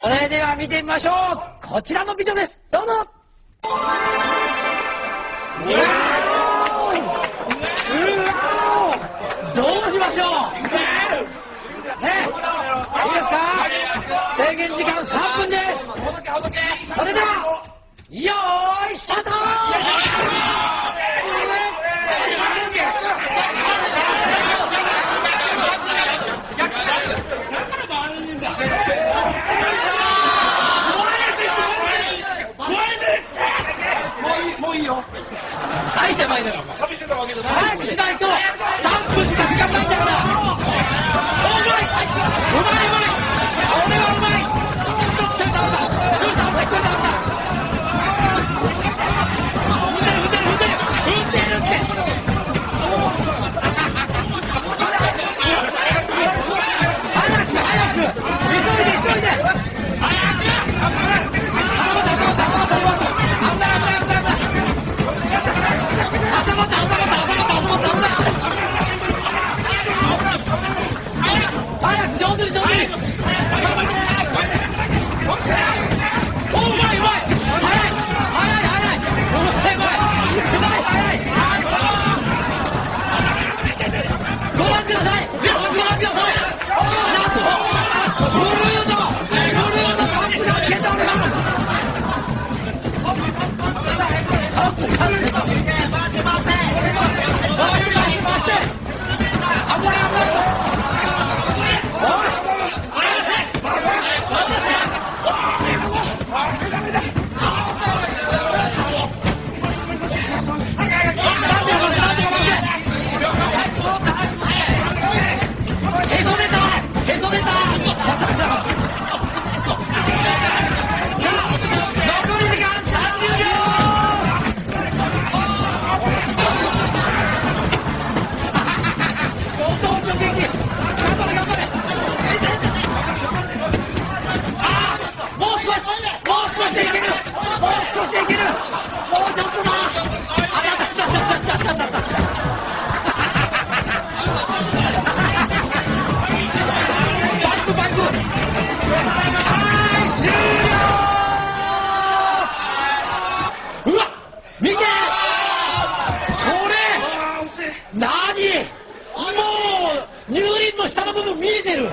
それでは見てみましょう。こちらの美女です。どうぞ。うわどうしましょう。ね。いいですか？制限時間。書いていだろ。錆びてたわけじゃない。早くしないと。何もう乳輪の下の部分見えてる